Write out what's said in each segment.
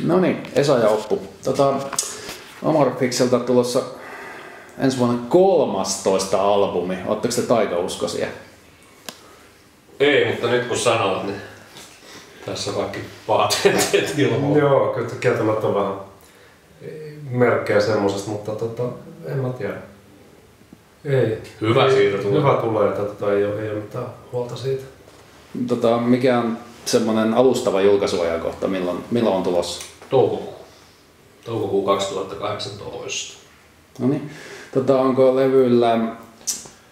No niin, Esa ja Oppu. Tota, Amorfikselta tulossa ensi vuonna 13 albumi. Oletteko te taikauskoisia? Ei, mutta nyt kun sanot, niin tässä on kaikki paatenteet ilmoilla. Joo, kyllä kieltämättä on vähän merkkejä semmosesta, mutta tota, en mä tiedä. Ei. Hyvä ei, siitä tulee. Hyvä tulee, että tota, ei, ole, ei ole mitään huolta siitä. Tota, mikä on semmoinen alustava julkaisuajankohta, milloin, milloin on tulossa? Toukokuu. Toukokuu 2018. No niin. Tota, onko levyllä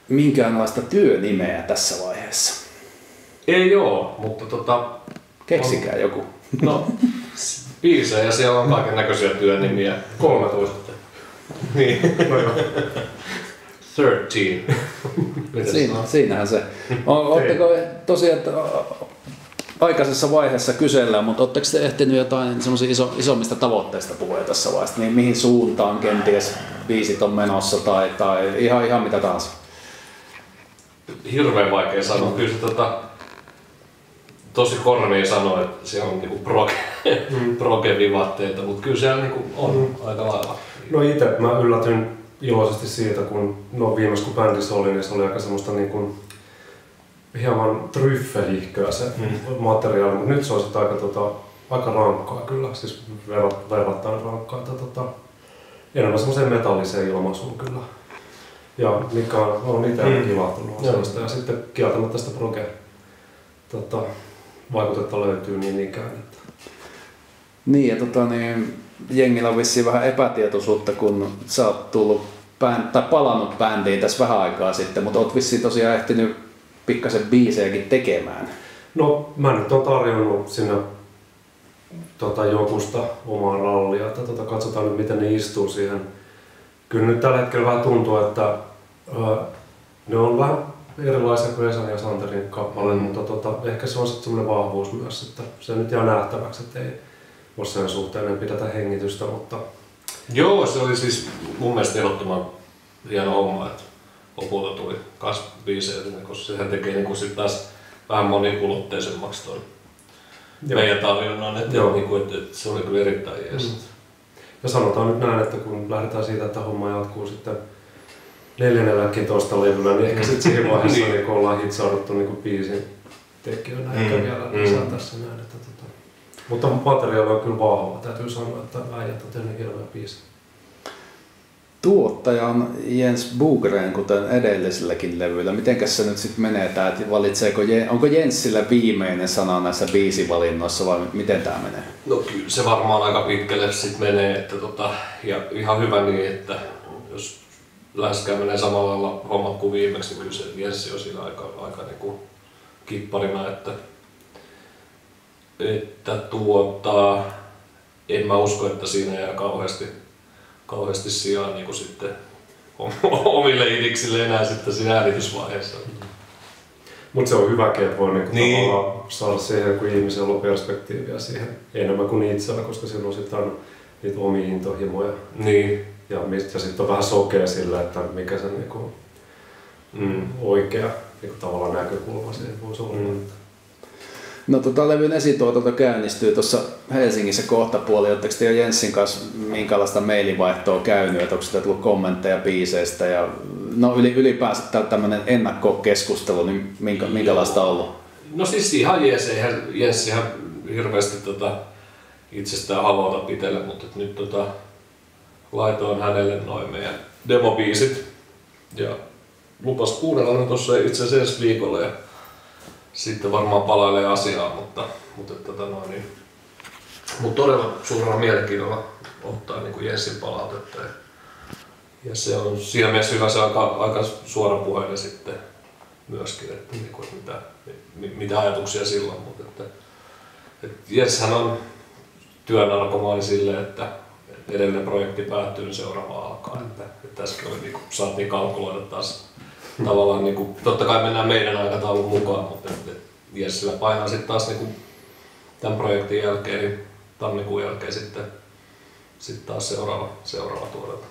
minkäänlaista työnimeä tässä vaiheessa? Ei oo, mutta tota, Keksikää joku. no, biisejä siellä on kaiken näköisiä työnimiä. 13. Niin, No joo. 13. Mitä Siinä, siinähän se. O- Oletteko tosiaan aikaisessa vaiheessa kysellään, mutta oletteko te ehtinyt jotain semmoisia iso, isommista tavoitteista puhua tässä vaiheessa? Niin mihin suuntaan kenties biisit on menossa tai, tai ihan, ihan mitä tahansa? Hirveän vaikea sanoa. Kyllä se tota, tosi kornia sanoa, että siellä on niinku proge, Mm. proge-vivatteita, mutta kyllä siellä niinku on aika lailla. No itse mä yllätyin iloisesti siitä, kun no viimeis kun bändissä oli, niin se oli aika semmoista niin kuin hieman tryffelihköä se Mm. materiaali, mutta nyt se on aika, tota, aika rankkaa kyllä, siis verrat, verrattain rankkaa, että tota, enemmän semmoiseen metalliseen ilmaisuun kyllä. Ja mikä on, on itse Mm. kilahtunut Joo. asiasta. Ja sitten kieltämättä sitä proge tota, vaikutetta löytyy niin ikään. Että. Niin, ja tota, niin, jengillä on vissiin vähän epätietoisuutta, kun sä oot tullut bänd, tai palannut bändiin tässä vähän aikaa sitten, mutta oot vissiin tosiaan ehtinyt pikkasen biisejäkin tekemään. No mä nyt on tarjonnut sinne tota, jokusta omaa rallia, että tota, katsotaan nyt miten ne istuu siihen. Kyllä nyt tällä hetkellä vähän tuntuu, että ö, ne on vähän erilaisia kuin Esan ja Santerin kappale, Mm. mutta tota, ehkä se on sitten semmoinen vahvuus myös, että se nyt jää nähtäväksi, että ei ole sen suhteen ei pidetä hengitystä, mutta Joo, se oli siis mun mielestä ehdottoman hieno homma, että lopulta tuli kas biisejä sinne, koska sehän tekee niin sit taas vähän moniulotteisemmaksi ton Joo. meidän tarjonnan, että, Joo. niin kuin, että, että se oli kyllä erittäin jees. Mm. Ja sanotaan nyt näin, että kun lähdetään siitä, että homma jatkuu sitten neljännelläkin toista levyllä, niin ehkä sitten siinä vaiheessa Niin. niin. kun ollaan hitsauduttu niin biisin tekijöinä, Mm, ehkä vielä mm. lisää tässä näin. Että, tota. Mutta materiaali on kyllä vahva, täytyy sanoa, että äijät on tehnyt hirveä biisi. Tuottaja on Jens Bugren, kuten edellisilläkin levyillä. Mitenkäs se nyt sitten menee että valitseeko, onko Jenssillä viimeinen sana näissä biisivalinnoissa vai miten tämä menee? No kyllä se varmaan aika pitkälle sit menee, että tota, ja ihan hyvä niin, että jos läheskään menee samalla lailla hommat kuin viimeksi, niin kyllä se Jenssi on siinä aika, aika niinku kipparina, että, että tuota, en mä usko, että siinä jää kauheasti, kauheasti sijaa niin sitten omille idiksille enää sitten siinä äänitysvaiheessa. Mutta se on hyväkin, että voi niinku Niin. tavallaan saada siihen, kun ihmisellä on perspektiiviä siihen enemmän kuin itsellä, koska silloin sitten on niitä omia intohimoja. Niin. Ja, mistä sitten on vähän sokea sillä, että mikä se niinku, Mm. oikea niinku, tavallaan näkökulma siihen voisi olla. Mm. No tota levyn esituotanto käynnistyy tuossa Helsingissä kohta puoli. Oletteko te Jenssin kanssa minkälaista mailivaihtoa käynyt? Että onko sitä tullut kommentteja biiseistä? Ja, no yli, ylipäänsä tämmöinen ennakkokeskustelu, niin minkä, minkälaista on ollut? No siis ihan jees, eihän Jenssihän hirveästi tota itsestään haluta pitellä, mutta nyt tota, laitoin hänelle noin meidän demobiisit ja lupas kuunnella ne tuossa itse asiassa viikolla ja sitten varmaan palailee asiaan, mutta, mutta tota noin, niin, mutta todella suurella mielenkiinnolla ottaa niin kuin Jessin palautetta. Ja, ja se on siinä mielessä hyvä, se on aika, aika suorapuheinen sitten myöskin, että, niin kuin, mitä, mi- mitä ajatuksia silloin, mutta että, että Jesshän on työnarkomaani silleen, että että edellinen projekti päättyy, niin seuraava alkaa. Että, että tässäkin oli, niin kuin, saatiin kalkuloida taas tavallaan, niin kuin, totta kai mennään meidän aikataulun mukaan, mutta Jessillä painaa sitten taas niin kuin, tämän projektin jälkeen, niin tammikuun jälkeen sitten, sitten taas seuraava, seuraava tuotanto.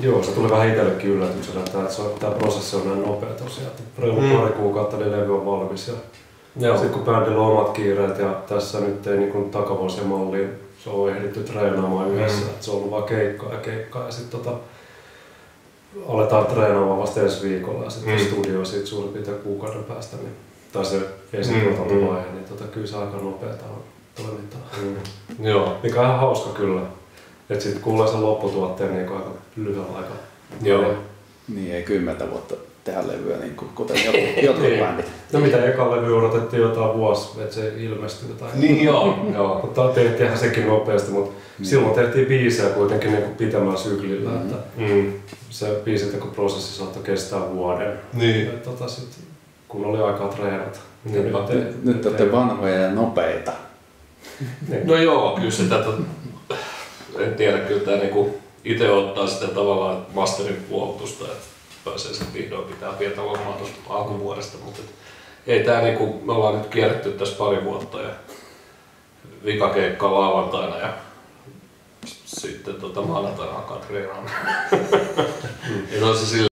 Joo, se tuli vähän itsellekin yllätyksenä, että tämä, se tämä prosessi on näin nopea tosiaan. Että reilu Mm. mm. pari kuukautta niin levy on valmis. Ja Joo. sitten kun bändillä on omat kiireet ja tässä nyt ei niin takavuosien malliin se on ehditty treenaamaan yhdessä. Mm. Mm. Se on ollut vaan keikkaa ja keikkaa ja sitten tota, aletaan treenaamaan vasta ensi viikolla ja sitten Mm. mm. studio siitä suurin piirtein kuukauden päästä. Niin, tai se esituotantovaihe, mm. niin tota, kyllä se aika nopeata on toimintaa. Mm. Joo, Mikä on ihan hauska kyllä. Että sitten kuulee sen lopputuotteen niin aika lyhyellä aikaa. joo. Niin ei kymmentä vuotta tehdä levyä, niin kuin, kuten jotkut, jotkut Niin. bändit. No mitä eka levy odotettiin jotain vuosi, että se ilmestyy tai Niin joo, joo. Mutta tehtiinhän sekin nopeasti, mutta Niin. niin. silloin tehtiin biisejä kuitenkin niin kuin pitämällä syklillä, Mm. mm. että mm. se biisitekoprosessi saattoi kestää vuoden. Niin. Ja tota sit, kun oli aikaa treenata. Niin, Nyt, Nyt, nyt olette vanhoja ja nopeita. Niin. No joo, kyllä sitä, tot... en tiedä, kyllä tämä niinku itse ottaa sitä tavallaan masterin puolustusta, että pääsee sen vihdoin pitää pientä lomaa tuosta alkuvuodesta, mutta et, ei tää niinku, me ollaan nyt kierretty tässä pari vuotta ja vikakeikka lauantaina ja sitten tota maanantaina alkaa treenaamaan. Se sillä